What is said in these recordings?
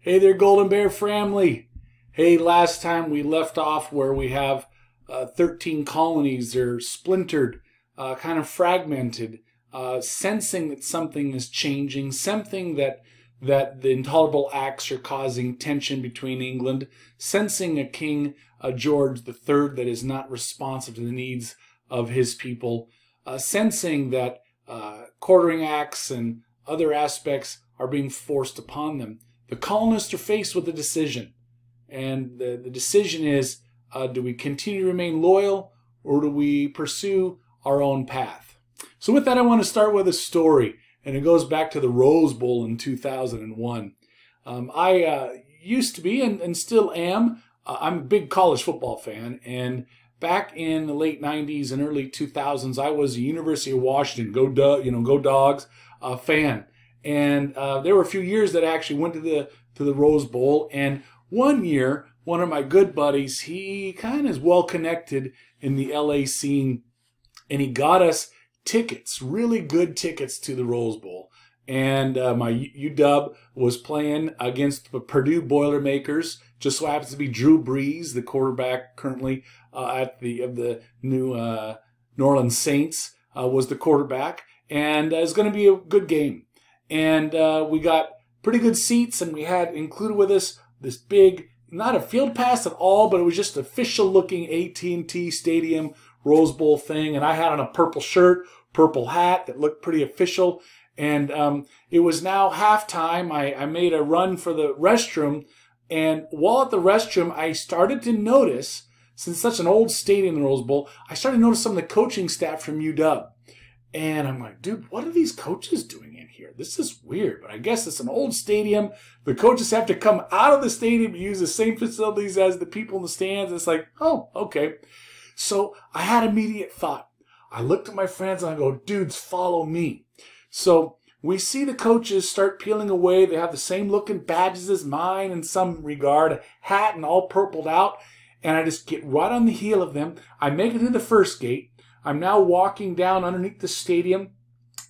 Hey there, Golden Bear family. Hey, last time we left off where we have uh, 13 colonies. They're splintered, uh, kind of fragmented, uh, sensing that something is changing, something that that the intolerable acts are causing tension between England, sensing a King uh, George III that is not responsive to the needs of his people, uh, sensing that uh, quartering acts and other aspects are being forced upon them. The colonists are faced with a decision, and the, the decision is uh, do we continue to remain loyal or do we pursue our own path? So, with that, I want to start with a story, and it goes back to the Rose Bowl in 2001. Um, I uh, used to be and, and still am, uh, I'm a big college football fan, and back in the late 90s and early 2000s, I was a University of Washington, go, du- you know, go dogs, uh, fan. And uh, there were a few years that I actually went to the to the Rose Bowl. And one year, one of my good buddies, he kind of is well connected in the LA scene, and he got us tickets, really good tickets to the Rose Bowl. And uh, my UW was playing against the Purdue Boilermakers. Just so happens to be Drew Brees, the quarterback currently uh, at the of the new uh, New Orleans Saints, uh, was the quarterback, and uh, it's going to be a good game and uh, we got pretty good seats, and we had included with us this big, not a field pass at all, but it was just official looking AT&T Stadium Rose Bowl thing, and I had on a purple shirt, purple hat that looked pretty official, and um, it was now halftime. I, I made a run for the restroom, and while at the restroom, I started to notice, since such an old stadium, the Rose Bowl, I started to notice some of the coaching staff from UW. And I'm like, dude, what are these coaches doing in here? This is weird, but I guess it's an old stadium. The coaches have to come out of the stadium and use the same facilities as the people in the stands. It's like, oh, okay. So I had immediate thought. I looked at my friends and I go, dudes, follow me. So we see the coaches start peeling away. They have the same looking badges as mine in some regard, a hat and all purpled out. And I just get right on the heel of them. I make it to the first gate. I'm now walking down underneath the stadium,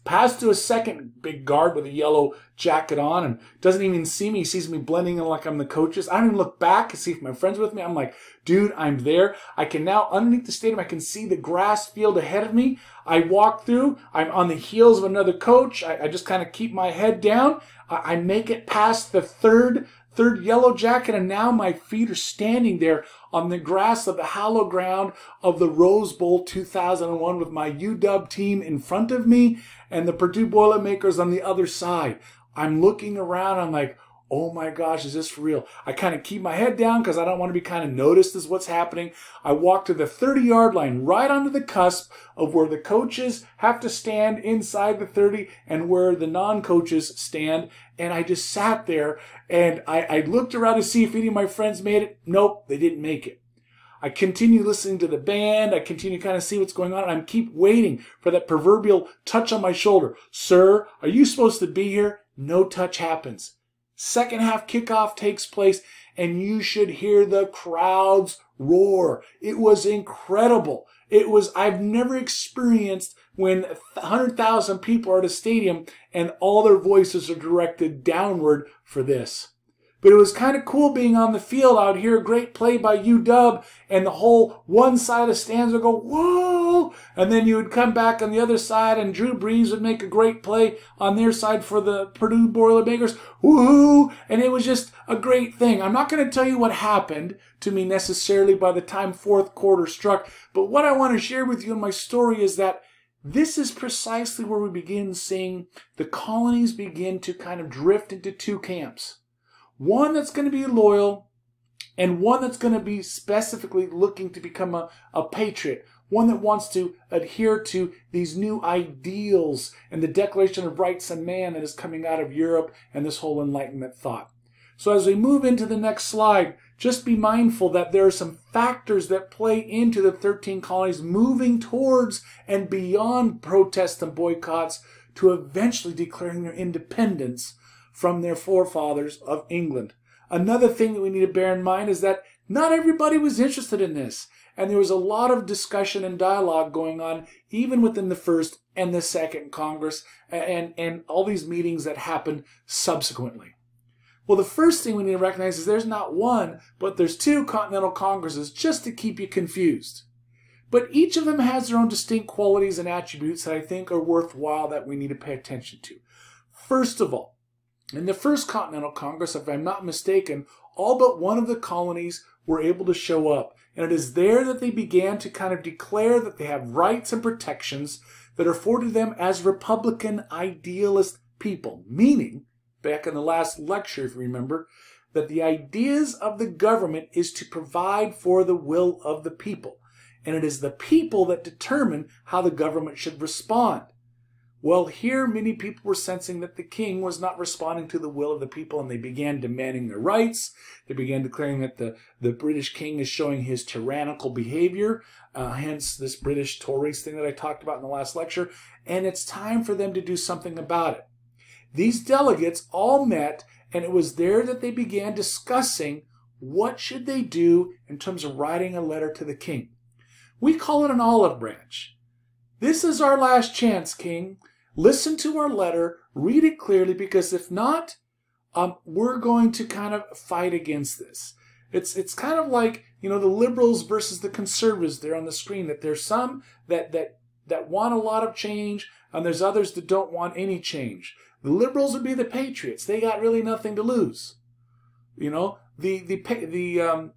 past to a second big guard with a yellow jacket on and doesn't even see me. He sees me blending in like I'm the coaches. I don't even look back to see if my friend's with me. I'm like, dude, I'm there. I can now, underneath the stadium, I can see the grass field ahead of me. I walk through. I'm on the heels of another coach. I, I just kind of keep my head down. I, I make it past the third third yellow jacket, and now my feet are standing there on the grass of the hollow ground of the Rose Bowl 2001 with my UW team in front of me and the Purdue Boilermakers on the other side. I'm looking around, I'm like, oh my gosh, is this for real? I kind of keep my head down because I don't want to be kind of noticed as what's happening. I walk to the 30 yard line, right onto the cusp of where the coaches have to stand inside the 30 and where the non coaches stand. And I just sat there and I, I looked around to see if any of my friends made it. Nope, they didn't make it. I continue listening to the band. I continue to kind of see what's going on. And I keep waiting for that proverbial touch on my shoulder. Sir, are you supposed to be here? No touch happens. Second half kickoff takes place, and you should hear the crowds roar. It was incredible. It was, I've never experienced when 100,000 people are at a stadium and all their voices are directed downward for this. But it was kind of cool being on the field out here. A great play by UW, and the whole one side of stands would go, whoa! And then you would come back on the other side, and Drew Brees would make a great play on their side for the Purdue Boilermakers. Woohoo! And it was just a great thing. I'm not going to tell you what happened to me necessarily by the time fourth quarter struck, but what I want to share with you in my story is that this is precisely where we begin seeing the colonies begin to kind of drift into two camps one that's going to be loyal and one that's going to be specifically looking to become a, a patriot, one that wants to adhere to these new ideals and the Declaration of Rights of Man that is coming out of Europe and this whole Enlightenment thought. So as we move into the next slide, just be mindful that there are some factors that play into the 13 colonies moving towards and beyond protests and boycotts to eventually declaring their independence from their forefathers of England. Another thing that we need to bear in mind is that not everybody was interested in this. And there was a lot of discussion and dialogue going on, even within the first and the second Congress, and, and all these meetings that happened subsequently. Well, the first thing we need to recognize is there's not one, but there's two Continental Congresses just to keep you confused. But each of them has their own distinct qualities and attributes that I think are worthwhile that we need to pay attention to. First of all, in the First Continental Congress, if I'm not mistaken, all but one of the colonies were able to show up. And it is there that they began to kind of declare that they have rights and protections that are afforded them as Republican idealist people. Meaning, back in the last lecture, if you remember, that the ideas of the government is to provide for the will of the people. And it is the people that determine how the government should respond. Well, here many people were sensing that the king was not responding to the will of the people and they began demanding their rights. They began declaring that the, the British king is showing his tyrannical behavior, uh, hence this British Tories thing that I talked about in the last lecture, and it's time for them to do something about it. These delegates all met and it was there that they began discussing what should they do in terms of writing a letter to the king. We call it an olive branch. This is our last chance, King. Listen to our letter, read it clearly, because if not, um, we're going to kind of fight against this. It's it's kind of like you know the liberals versus the conservatives there on the screen. That there's some that that that want a lot of change, and there's others that don't want any change. The liberals would be the patriots. They got really nothing to lose. You know the the the um,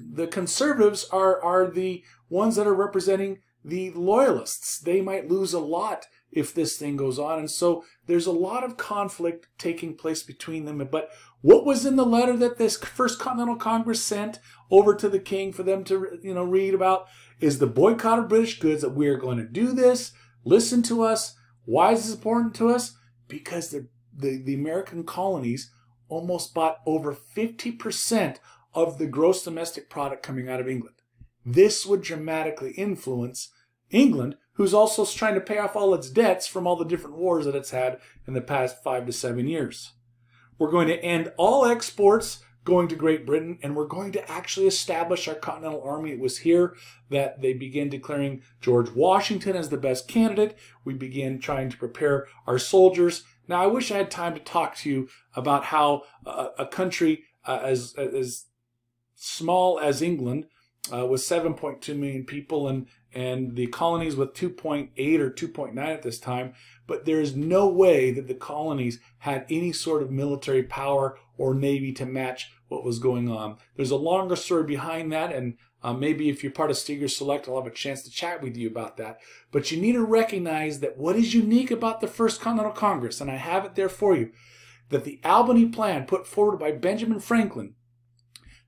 the conservatives are are the ones that are representing the loyalists. They might lose a lot if this thing goes on. And so there's a lot of conflict taking place between them. But what was in the letter that this First Continental Congress sent over to the king for them to you know read about is the boycott of British goods that we are going to do this. Listen to us. Why is this important to us? Because the, the, the American colonies almost bought over 50% of the gross domestic product coming out of England. This would dramatically influence England, who's also trying to pay off all its debts from all the different wars that it's had in the past five to seven years. We're going to end all exports going to Great Britain, and we're going to actually establish our Continental Army. It was here that they began declaring George Washington as the best candidate. We began trying to prepare our soldiers. Now, I wish I had time to talk to you about how uh, a country uh, as, as small as England uh, with 7.2 million people and and the colonies with 2.8 or 2.9 at this time but there is no way that the colonies had any sort of military power or navy to match what was going on there's a longer story behind that and uh, maybe if you're part of Steger Select, I'll have a chance to chat with you about that. But you need to recognize that what is unique about the First Continental Congress, and I have it there for you, that the Albany Plan put forward by Benjamin Franklin,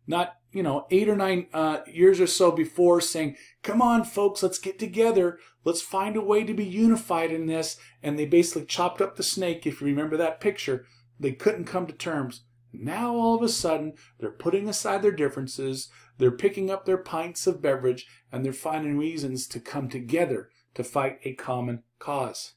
not you know, eight or nine uh, years or so before saying, come on, folks, let's get together. Let's find a way to be unified in this. And they basically chopped up the snake, if you remember that picture. They couldn't come to terms. Now, all of a sudden, they're putting aside their differences, they're picking up their pints of beverage, and they're finding reasons to come together to fight a common cause.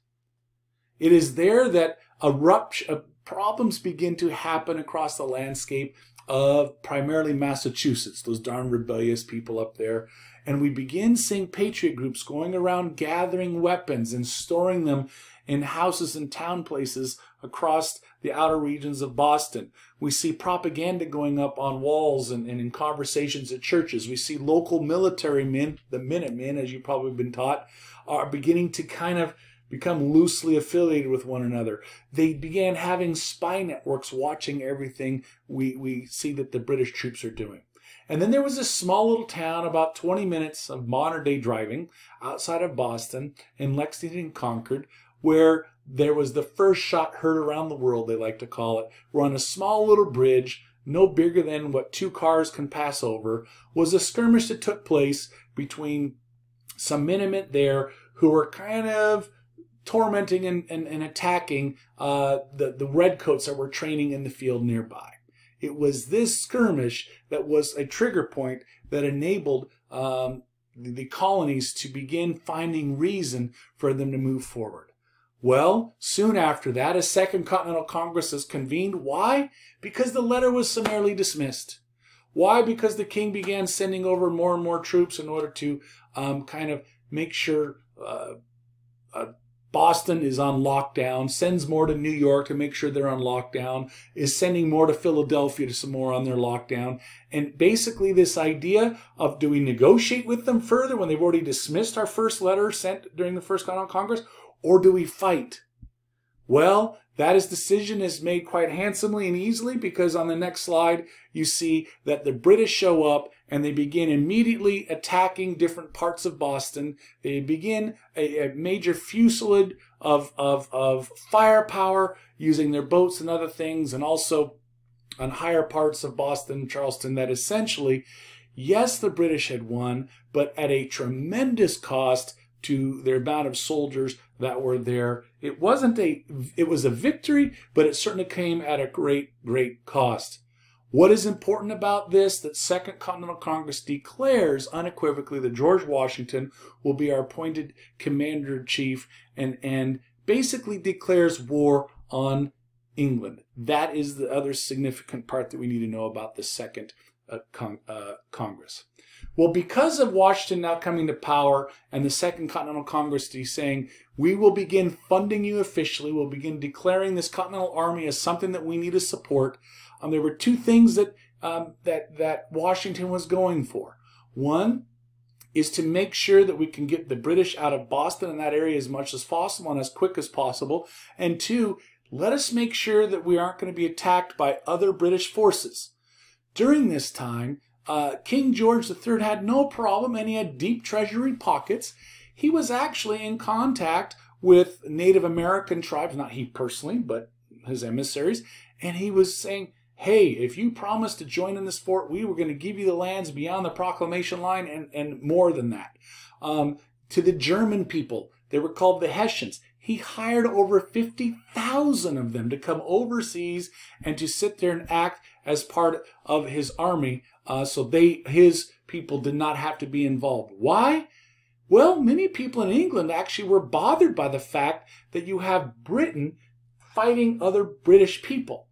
It is there that eruption, uh, problems begin to happen across the landscape of primarily Massachusetts, those darn rebellious people up there. And we begin seeing patriot groups going around gathering weapons and storing them in houses and town places across the outer regions of Boston. We see propaganda going up on walls and, and in conversations at churches. We see local military men, the Minutemen, as you've probably been taught, are beginning to kind of become loosely affiliated with one another. They began having spy networks watching everything we, we see that the British troops are doing. And then there was this small little town about 20 minutes of modern day driving outside of Boston in Lexington, Concord, where there was the first shot heard around the world, they like to call it, where on a small little bridge, no bigger than what two cars can pass over, was a skirmish that took place between some Minutemen there who were kind of tormenting and, and, and attacking uh, the, the redcoats that were training in the field nearby. It was this skirmish that was a trigger point that enabled um, the, the colonies to begin finding reason for them to move forward. Well, soon after that, a Second Continental Congress is convened. Why? Because the letter was summarily dismissed. Why? Because the king began sending over more and more troops in order to um, kind of make sure uh, Boston is on lockdown, sends more to New York to make sure they're on lockdown, is sending more to Philadelphia to some more on their lockdown. And basically, this idea of do we negotiate with them further when they've already dismissed our first letter sent during the first Congress, or do we fight? Well, that is decision is made quite handsomely and easily because on the next slide you see that the British show up and they begin immediately attacking different parts of Boston. They begin a, a major fusillade of, of, of firepower using their boats and other things and also on higher parts of Boston, Charlestown, that essentially, yes, the British had won, but at a tremendous cost to their amount of soldiers that were there. It wasn't a, it was a victory, but it certainly came at a great, great cost. What is important about this? That Second Continental Congress declares unequivocally that George Washington will be our appointed commander in chief and, and basically declares war on England. That is the other significant part that we need to know about the Second uh, con uh, Congress. Well, because of Washington now coming to power and the Second Continental Congress saying, we will begin funding you officially, we'll begin declaring this Continental Army as something that we need to support, um, there were two things that, um, that, that Washington was going for. One is to make sure that we can get the British out of Boston and that area as much as possible and as quick as possible. And two, let us make sure that we aren't going to be attacked by other British forces. During this time, uh, King George III had no problem and he had deep treasury pockets. He was actually in contact with Native American tribes, not he personally, but his emissaries, and he was saying, hey, if you promise to join in this fort, we were going to give you the lands beyond the proclamation line and, and more than that. Um, to the German people, they were called the Hessians. He hired over 50,000 of them to come overseas and to sit there and act as part of his army uh, so they his people did not have to be involved. Why? Well, many people in England actually were bothered by the fact that you have Britain fighting other British people.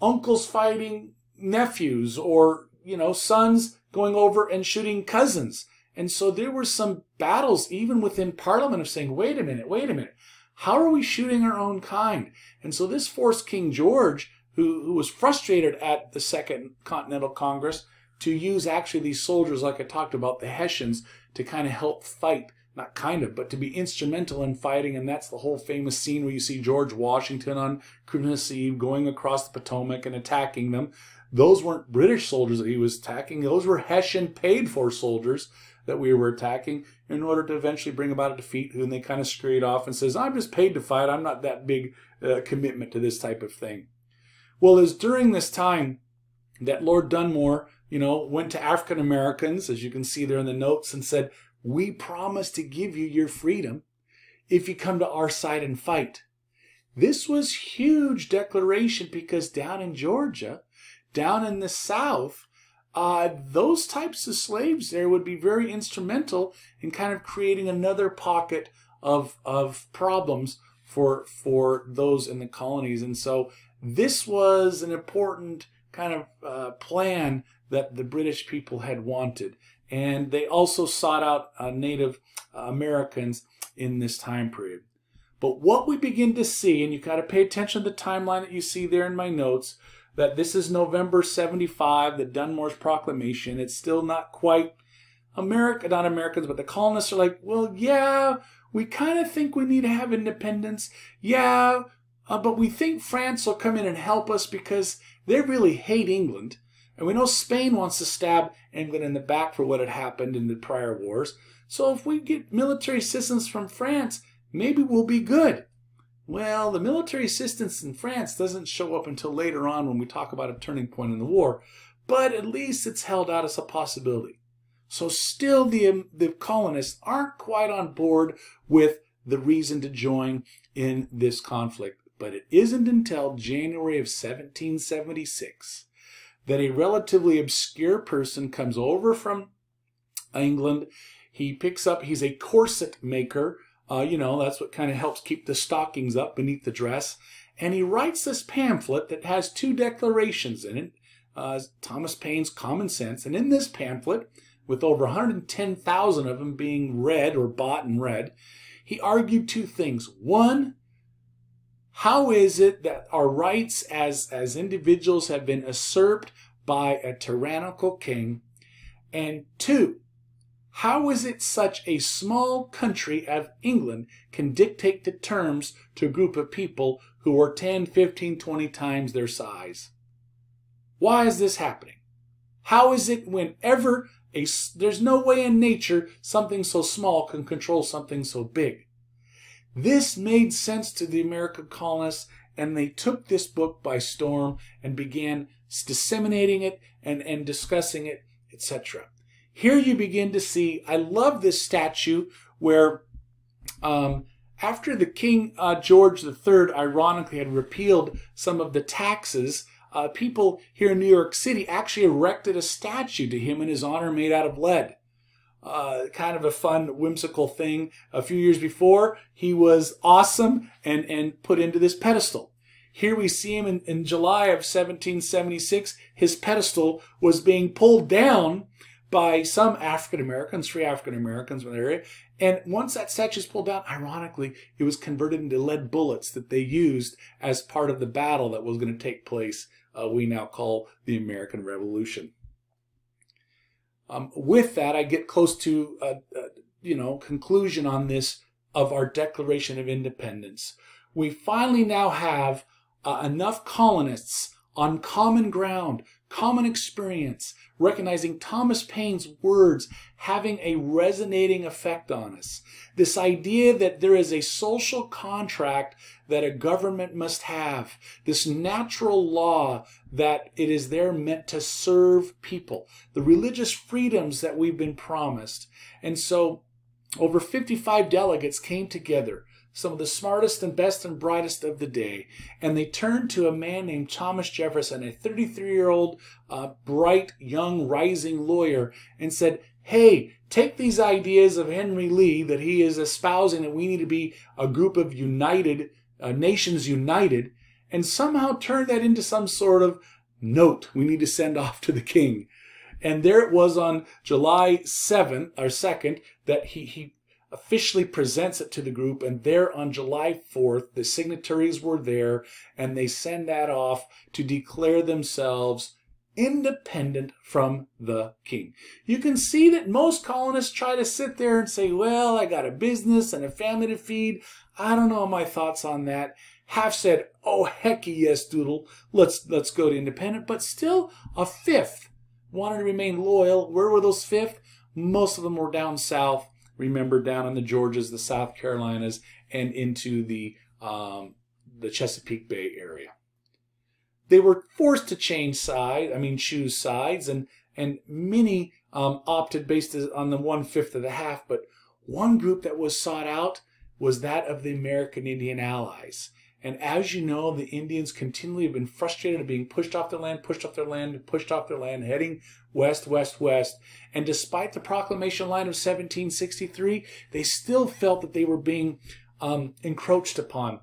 Uncles fighting nephews or, you know, sons going over and shooting cousins. And so there were some battles even within Parliament of saying, wait a minute, wait a minute. How are we shooting our own kind? And so this forced King George who, who was frustrated at the Second Continental Congress to use actually these soldiers, like I talked about, the Hessians, to kind of help fight. Not kind of, but to be instrumental in fighting. And that's the whole famous scene where you see George Washington on Christmas Eve going across the Potomac and attacking them. Those weren't British soldiers that he was attacking. Those were Hessian paid for soldiers that we were attacking in order to eventually bring about a defeat. And they kind of scurried off and says, I'm just paid to fight. I'm not that big uh, commitment to this type of thing. Well, it's during this time that Lord Dunmore, you know, went to African Americans, as you can see there in the notes, and said, We promise to give you your freedom if you come to our side and fight. This was huge declaration because down in Georgia, down in the South, uh, those types of slaves there would be very instrumental in kind of creating another pocket of of problems for for those in the colonies. And so this was an important kind of uh, plan that the British people had wanted. And they also sought out uh, Native Americans in this time period. But what we begin to see, and you got to pay attention to the timeline that you see there in my notes, that this is November 75, the Dunmore's proclamation. It's still not quite America, not Americans, but the colonists are like, well, yeah, we kind of think we need to have independence. Yeah, uh, but we think France will come in and help us because they really hate England. And we know Spain wants to stab England in the back for what had happened in the prior wars. So if we get military assistance from France, maybe we'll be good. Well, the military assistance in France doesn't show up until later on when we talk about a turning point in the war, but at least it's held out as a possibility. So still the, um, the colonists aren't quite on board with the reason to join in this conflict. But it isn't until January of 1776 that a relatively obscure person comes over from England. He picks up, he's a corset maker. Uh, you know, that's what kind of helps keep the stockings up beneath the dress. And he writes this pamphlet that has two declarations in it. Uh, Thomas Paine's Common Sense. And in this pamphlet, with over 110,000 of them being read or bought and read, he argued two things. One, how is it that our rights as, as individuals have been usurped by a tyrannical king? And two, how is it such a small country as England can dictate the terms to a group of people who are 10, 15, 20 times their size? Why is this happening? How is it whenever a, there's no way in nature something so small can control something so big? This made sense to the American colonists, and they took this book by storm and began disseminating it and, and discussing it, etc. Here you begin to see, I love this statue where um, after the King uh, George III, ironically, had repealed some of the taxes, uh, people here in New York City actually erected a statue to him in his honor made out of lead. Uh, kind of a fun, whimsical thing. A few years before, he was awesome and, and put into this pedestal. Here we see him in, in July of 1776. His pedestal was being pulled down by some African Americans, free African Americans in the area. And once that statue is pulled down, ironically, it was converted into lead bullets that they used as part of the battle that was going to take place, uh, we now call the American Revolution. Um, with that, I get close to, a, uh, uh, you know, conclusion on this of our Declaration of Independence. We finally now have uh, enough colonists on common ground, common experience, recognizing Thomas Paine's words having a resonating effect on us. This idea that there is a social contract that a government must have, this natural law that it is there meant to serve people, the religious freedoms that we've been promised. And so over 55 delegates came together some of the smartest and best and brightest of the day. And they turned to a man named Thomas Jefferson, a 33 year old, uh, bright, young, rising lawyer, and said, Hey, take these ideas of Henry Lee that he is espousing that we need to be a group of united, uh, nations united, and somehow turn that into some sort of note we need to send off to the king. And there it was on July 7th or 2nd that he, he officially presents it to the group. And there on July 4th, the signatories were there and they send that off to declare themselves independent from the king. You can see that most colonists try to sit there and say, well, I got a business and a family to feed. I don't know my thoughts on that. Half said, oh, hecky yes, Doodle, let's, let's go to independent. But still, a fifth wanted to remain loyal. Where were those fifth? Most of them were down south remember down in the Georgias, the South Carolinas, and into the um, the Chesapeake Bay area. They were forced to change sides, I mean, choose sides, and and many um, opted based on the one fifth of the half. But one group that was sought out was that of the American Indian Allies. And as you know, the Indians continually have been frustrated of being pushed off their land, pushed off their land, pushed off their land, heading west, west, west. And despite the proclamation line of 1763, they still felt that they were being um, encroached upon.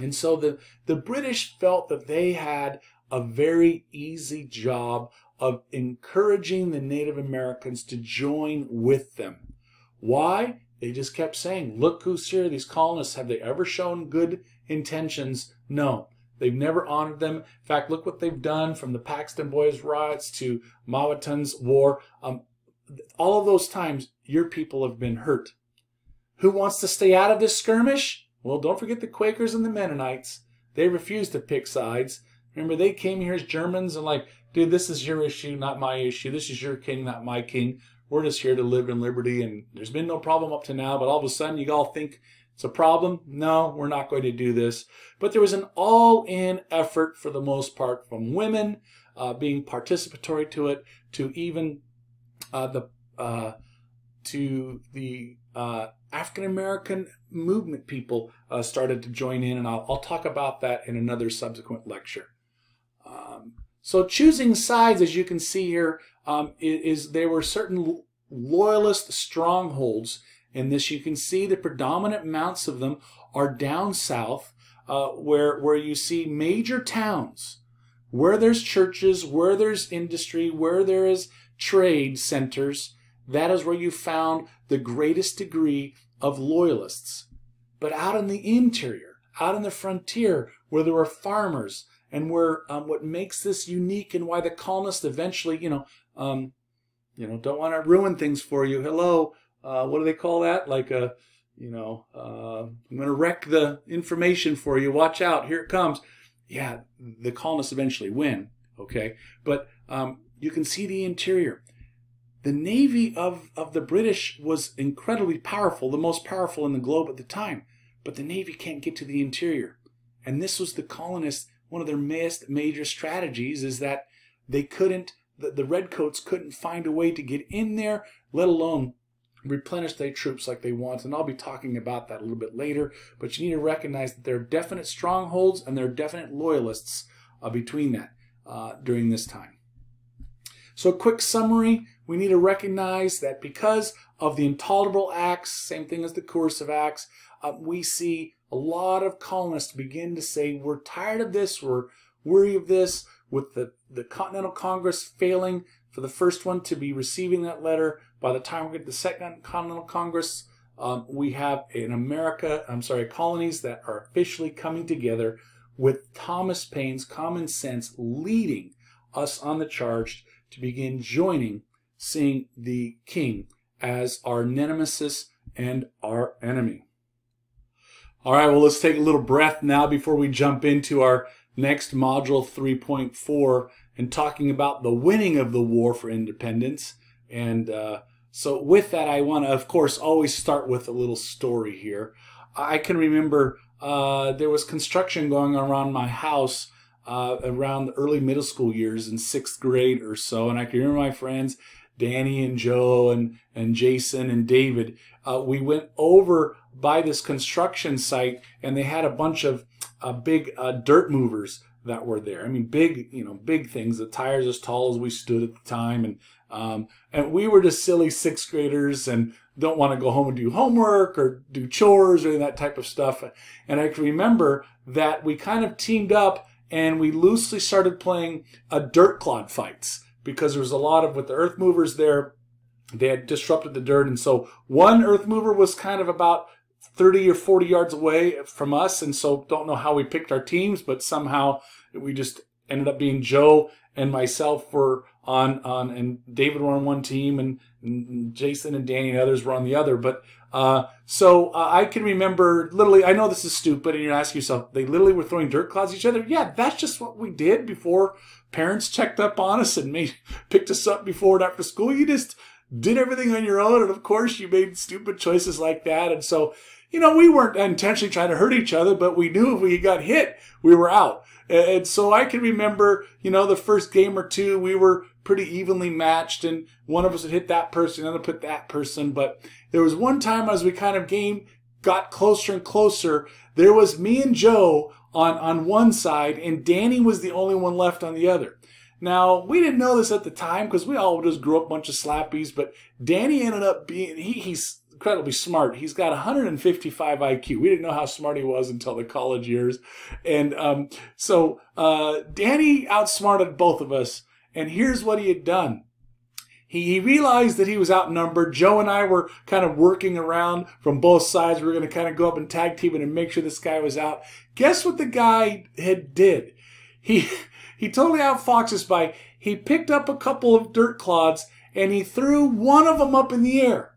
And so the, the British felt that they had a very easy job of encouraging the Native Americans to join with them. Why? They just kept saying, look who's here. These colonists, have they ever shown good intentions? No. They've never honored them. In fact, look what they've done from the Paxton Boys riots to Powhatan's war. Um, all of those times, your people have been hurt. Who wants to stay out of this skirmish? Well, don't forget the Quakers and the Mennonites. They refused to pick sides. Remember, they came here as Germans and like, dude, this is your issue, not my issue. This is your king, not my king. We're just here to live in liberty, and there's been no problem up to now. But all of a sudden, you all think it's a problem. No, we're not going to do this. But there was an all-in effort for the most part from women uh, being participatory to it, to even uh, the uh, to the uh, African American movement people uh, started to join in, and I'll, I'll, talk about that in another subsequent lecture. Um, so choosing sides, as you can see here, um, is, there were certain loyalist strongholds in this. You can see the predominant amounts of them are down south, uh, where where you see major towns, where there's churches, where there's industry, where there is trade centers. That is where you found the greatest degree of loyalists. but out in the interior, out in the frontier, where there were farmers, and where um, what makes this unique and why the colonists eventually, you know, um, you know, don't want to ruin things for you. Hello, uh, what do they call that? Like a, you know, uh, I'm going to wreck the information for you. Watch out, here it comes. Yeah, the colonists eventually win. Okay, but um, you can see the interior. The navy of, of the British was incredibly powerful, the most powerful in the globe at the time, but the navy can't get to the interior. And this was the colonists, one of their major strategies is that they couldn't, the, the redcoats couldn't find a way to get in there, let alone replenish their troops like they want. And I'll be talking about that a little bit later. But you need to recognize that there are definite strongholds and there are definite loyalists uh, between that uh, during this time. So, a quick summary we need to recognize that because of the intolerable acts, same thing as the coercive acts, uh, we see a lot of colonists begin to say, We're tired of this, we're weary of this, with the, the Continental Congress failing for the first one to be receiving that letter. By the time we get to the Second Continental Congress, um, we have in America, I'm sorry, colonies that are officially coming together with Thomas Paine's common sense leading us on the charge to begin joining, seeing the king as our nemesis and our enemy. All right, well, let's take a little breath now before we jump into our next module 3.4 and talking about the winning of the war for independence. And uh, so, with that, I want to, of course, always start with a little story here. I can remember uh, there was construction going on around my house uh, around the early middle school years in sixth grade or so. And I can remember my friends, Danny and Joe and, and Jason and David. Uh, we went over by this construction site and they had a bunch of uh, big uh, dirt movers that were there. I mean, big, you know, big things. The tires as tall as we stood at the time, and um, and we were just silly sixth graders and don't want to go home and do homework or do chores or that type of stuff. And I can remember that we kind of teamed up and we loosely started playing a dirt clod fights because there was a lot of with the earth movers there. They had disrupted the dirt, and so one earth mover was kind of about 30 or 40 yards away from us, and so don't know how we picked our teams, but somehow we just ended up being Joe and myself were on on and David were on one team and, Jason and Danny and others were on the other. But uh, so uh, I can remember literally. I know this is stupid, and you ask yourself, they literally were throwing dirt clouds at each other. Yeah, that's just what we did before parents checked up on us and made picked us up before and after school. You just did everything on your own, and of course, you made stupid choices like that. And so, you know, we weren't intentionally trying to hurt each other, but we knew if we got hit, we were out. And so I can remember, you know, the first game or two, we were pretty evenly matched, and one of us would hit that person, the other put that person. But there was one time as we kind of game got closer and closer, there was me and Joe on, on one side, and Danny was the only one left on the other. Now, we didn't know this at the time because we all just grew up a bunch of slappies, but Danny ended up being, he, he's incredibly smart. He's got 155 IQ. We didn't know how smart he was until the college years. And um, so uh, Danny outsmarted both of us. And here's what he had done. He, realized that he was outnumbered. Joe and I were kind of working around from both sides. We were going to kind of go up and tag team and make sure this guy was out. Guess what the guy had did? He he totally outfoxed us by he picked up a couple of dirt clods and he threw one of them up in the air.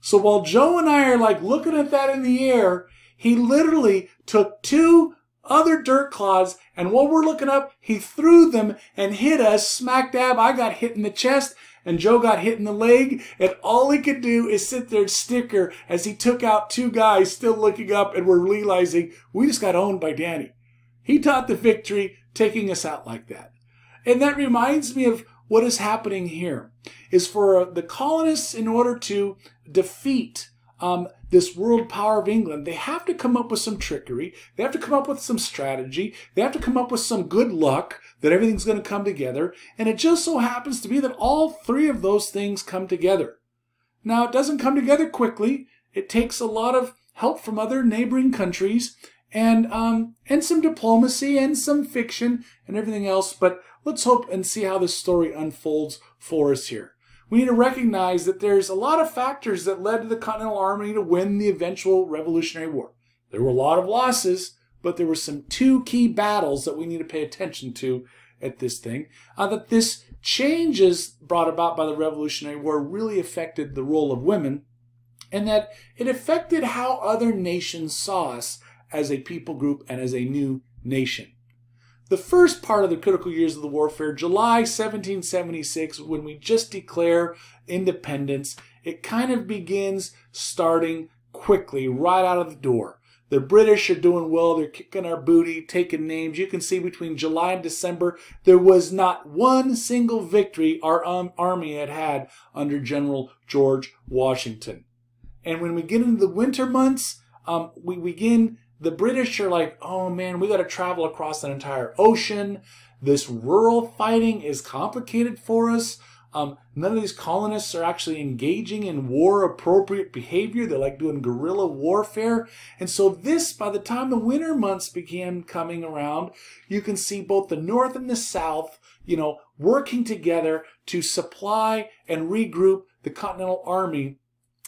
So while Joe and I are like looking at that in the air, he literally took two other dirt clods and while we're looking up, he threw them and hit us smack dab. I got hit in the chest and Joe got hit in the leg and all he could do is sit there and sticker as he took out two guys still looking up and we're realizing we just got owned by Danny. He taught the victory taking us out like that. And that reminds me of what is happening here is for the colonists in order to defeat um, this world power of England, they have to come up with some trickery. They have to come up with some strategy. They have to come up with some good luck that everything's going to come together. And it just so happens to be that all three of those things come together. Now, it doesn't come together quickly. It takes a lot of help from other neighboring countries and um, and some diplomacy and some fiction and everything else. But let's hope and see how this story unfolds for us here we need to recognize that there's a lot of factors that led to the Continental Army to win the eventual Revolutionary War. There were a lot of losses, but there were some two key battles that we need to pay attention to at this thing. Uh, that this changes brought about by the Revolutionary War really affected the role of women, and that it affected how other nations saw us as a people group and as a new nation. The first part of the critical years of the warfare, July 1776, when we just declare independence, it kind of begins starting quickly right out of the door. The British are doing well. They're kicking our booty, taking names. You can see between July and December, there was not one single victory our um, army had had under General George Washington. And when we get into the winter months, um, we begin the British are like, oh man, we got to travel across an entire ocean. This rural fighting is complicated for us. Um, none of these colonists are actually engaging in war appropriate behavior. They're like doing guerrilla warfare. And so, this, by the time the winter months began coming around, you can see both the North and the South, you know, working together to supply and regroup the Continental Army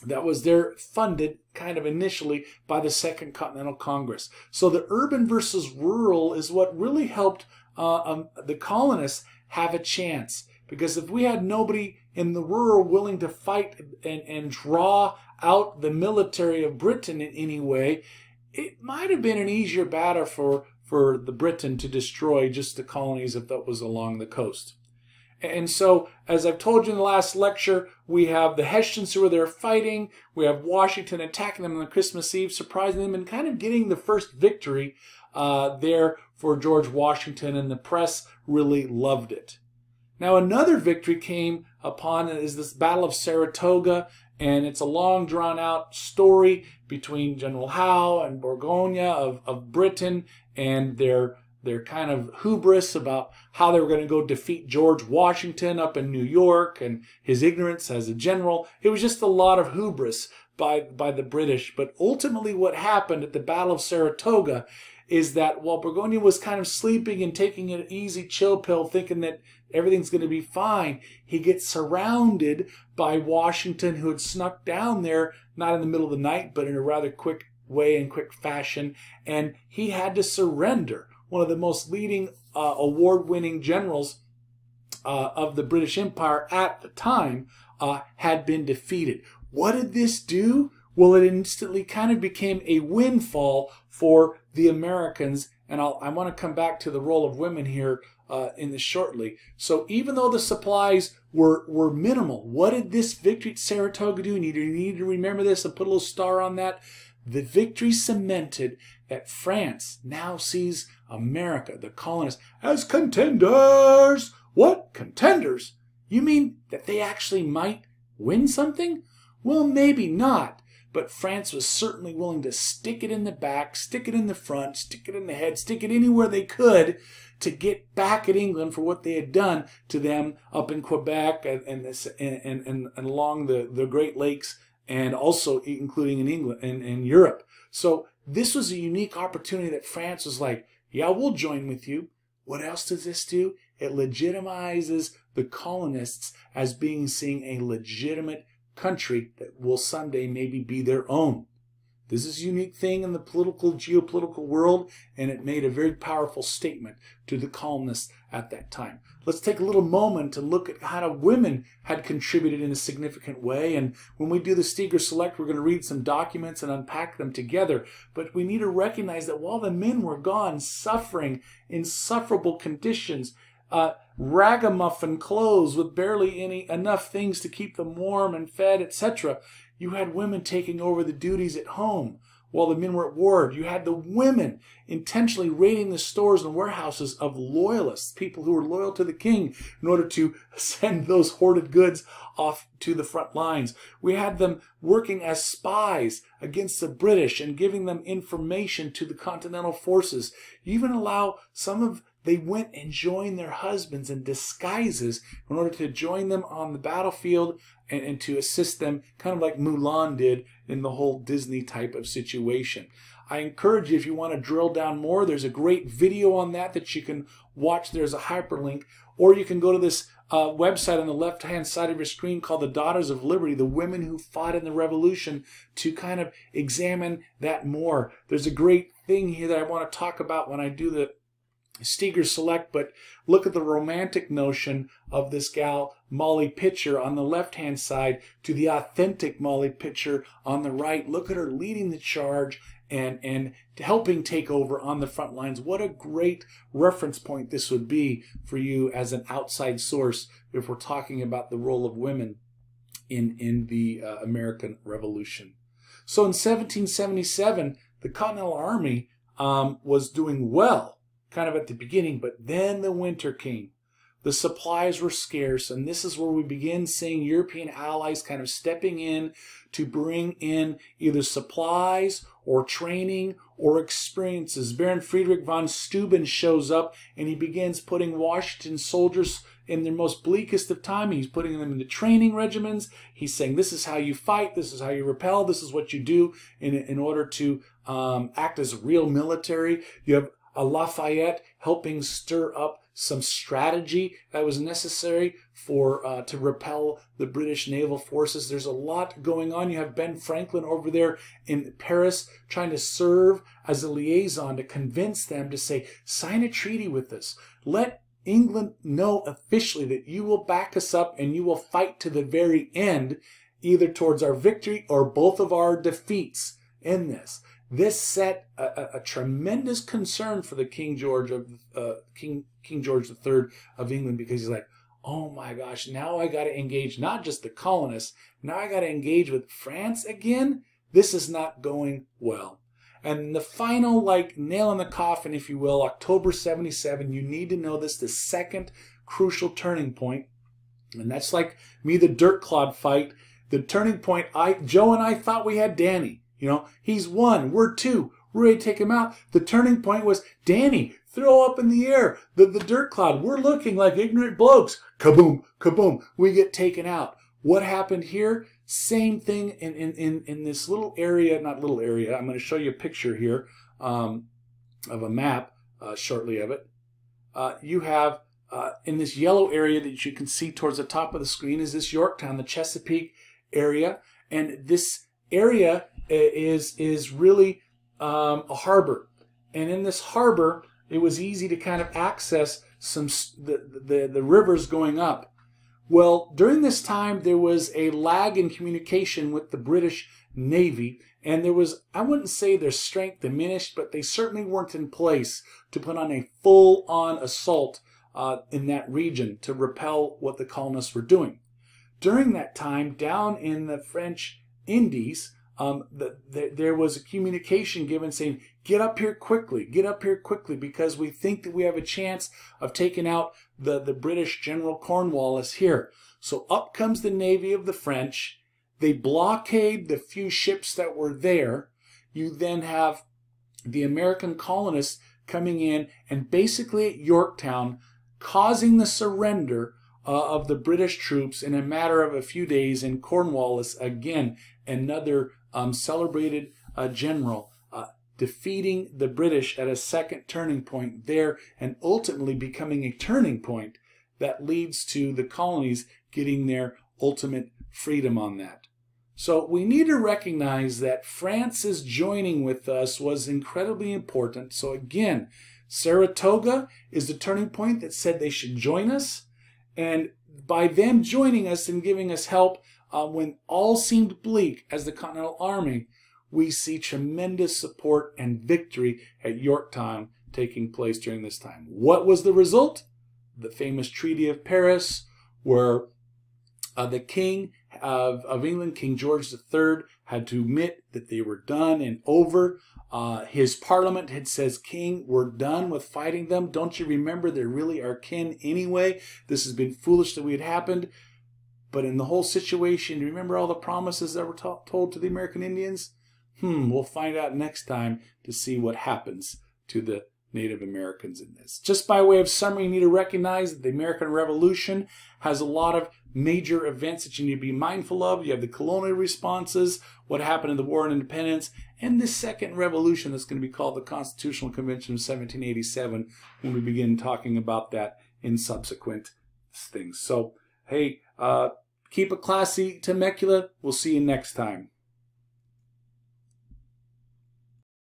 that was there funded kind of initially by the Second Continental Congress. So the urban versus rural is what really helped uh, um, the colonists have a chance. Because if we had nobody in the rural willing to fight and, and draw out the military of Britain in any way, it might have been an easier battle for, for the Britain to destroy just the colonies if that was along the coast. And so, as I've told you in the last lecture, we have the Hessians who are there fighting. We have Washington attacking them on Christmas Eve, surprising them, and kind of getting the first victory uh, there for George Washington, and the press really loved it. Now, another victory came upon is this Battle of Saratoga, and it's a long, drawn out story between General Howe and Burgoyne of, of Britain and their their kind of hubris about how they were going to go defeat George Washington up in New York and his ignorance as a general. It was just a lot of hubris by, by the British. But ultimately, what happened at the Battle of Saratoga is that while Burgoyne was kind of sleeping and taking an easy chill pill, thinking that everything's going to be fine, he gets surrounded by Washington, who had snuck down there, not in the middle of the night, but in a rather quick way and quick fashion, and he had to surrender one of the most leading uh, award winning generals uh, of the British Empire at the time, uh, had been defeated. What did this do? Well, it instantly kind of became a windfall for the Americans. And I'll, I want to come back to the role of women here uh, in this shortly. So even though the supplies were were minimal, what did this victory at Saratoga do? You need, you need to remember this and put a little star on that. The victory cemented that France now sees America, the colonists, as contenders. What? Contenders? You mean that they actually might win something? Well, maybe not. But France was certainly willing to stick it in the back, stick it in the front, stick it in the head, stick it anywhere they could to get back at England for what they had done to them up in Quebec and, and, and, and, and along the, the Great Lakes and also including in England and in Europe. So this was a unique opportunity that France was like, yeah, we'll join with you. What else does this do? It legitimizes the colonists as being seen a legitimate country that will someday maybe be their own. This is a unique thing in the political, geopolitical world, and it made a very powerful statement to the colonists at that time. Let's take a little moment to look at how women had contributed in a significant way. And when we do the Steger Select, we're going to read some documents and unpack them together. But we need to recognize that while the men were gone, suffering insufferable conditions, uh, ragamuffin clothes with barely any enough things to keep them warm and fed, etc. You had women taking over the duties at home while the men were at war. You had the women intentionally raiding the stores and warehouses of loyalists, people who were loyal to the king, in order to send those hoarded goods off to the front lines. We had them working as spies against the British and giving them information to the continental forces. You even allow some of they went and joined their husbands in disguises in order to join them on the battlefield and, and to assist them, kind of like Mulan did in the whole Disney type of situation. I encourage you, if you want to drill down more, there's a great video on that that you can watch. There's a hyperlink. Or you can go to this uh, website on the left hand side of your screen called the Daughters of Liberty, the women who fought in the revolution, to kind of examine that more. There's a great thing here that I want to talk about when I do the Steger Select, but look at the romantic notion of this gal, Molly Pitcher, on the left hand side to the authentic Molly Pitcher on the right. Look at her leading the charge and, and helping take over on the front lines. What a great reference point this would be for you as an outside source if we're talking about the role of women in, in the uh, American Revolution. So in 1777, the Continental Army um, was doing well kind of at the beginning, but then the winter came. The supplies were scarce, and this is where we begin seeing European allies kind of stepping in to bring in either supplies or training or experiences. Baron Friedrich von Steuben shows up and he begins putting Washington soldiers in their most bleakest of time. He's putting them into training regimens. He's saying, This is how you fight, this is how you repel, this is what you do in, in order to um, act as real military. You have a Lafayette helping stir up some strategy that was necessary for uh, to repel the British naval forces. There's a lot going on. You have Ben Franklin over there in Paris trying to serve as a liaison to convince them to say, sign a treaty with us. Let England know officially that you will back us up and you will fight to the very end, either towards our victory or both of our defeats in this. This set a, a, a, tremendous concern for the King George of uh, King King George III of England because he's like, oh my gosh, now I got to engage not just the colonists, now I got to engage with France again. This is not going well. And the final, like, nail in the coffin, if you will, October 77, you need to know this, the second crucial turning point. And that's like me, the dirt clod fight. The turning point, I, Joe and I thought we had Danny. You know, he's one, we're two, we're ready to take him out. The turning point was Danny, throw up in the air the, the dirt cloud. We're looking like ignorant blokes. Kaboom, kaboom, we get taken out. What happened here? Same thing in, in, in, in this little area, not little area. I'm going to show you a picture here um, of a map uh, shortly of it. Uh, you have uh, in this yellow area that you can see towards the top of the screen is this Yorktown, the Chesapeake area. And this area is is really um, a harbor, and in this harbor, it was easy to kind of access some the, the the rivers going up. Well, during this time, there was a lag in communication with the British Navy, and there was I wouldn't say their strength diminished, but they certainly weren't in place to put on a full-on assault uh, in that region to repel what the colonists were doing. During that time, down in the French Indies, um, the, the, there was a communication given saying, get up here quickly, get up here quickly, because we think that we have a chance of taking out the, the British General Cornwallis here. So up comes the Navy of the French. They blockade the few ships that were there. You then have the American colonists coming in and basically at Yorktown causing the surrender uh, of the British troops in a matter of a few days in Cornwallis again another um, celebrated general, uh, defeating the British at a second turning point there and ultimately becoming a turning point that leads to the colonies getting their ultimate freedom on that. So we need to recognize that France's joining with us was incredibly important. So again, Saratoga is the turning point that said they should join us. And by them joining us and giving us help, uh, when all seemed bleak as the Continental Army, we see tremendous support and victory at Yorktown taking place during this time. What was the result? The famous Treaty of Paris, where uh, the King of, of England, King George III, had to admit that they were done and over. Uh, his parliament had says, King, we're done with fighting them. Don't you remember they're really our kin anyway? This has been foolish that we had happened. But in the whole situation, remember all the promises that were told to the American Indians? Hmm, we'll find out next time to see what happens to the Native Americans in this. Just by way of summary, you need to recognize that the American Revolution has a lot of major events that you need to be mindful of. You have the colonial responses, what happened in the War of Independence, and this second revolution that's going to be called the Constitutional Convention of 1787 when we begin talking about that in subsequent things. So, hey, uh, keep it classy, Temecula. We'll see you next time.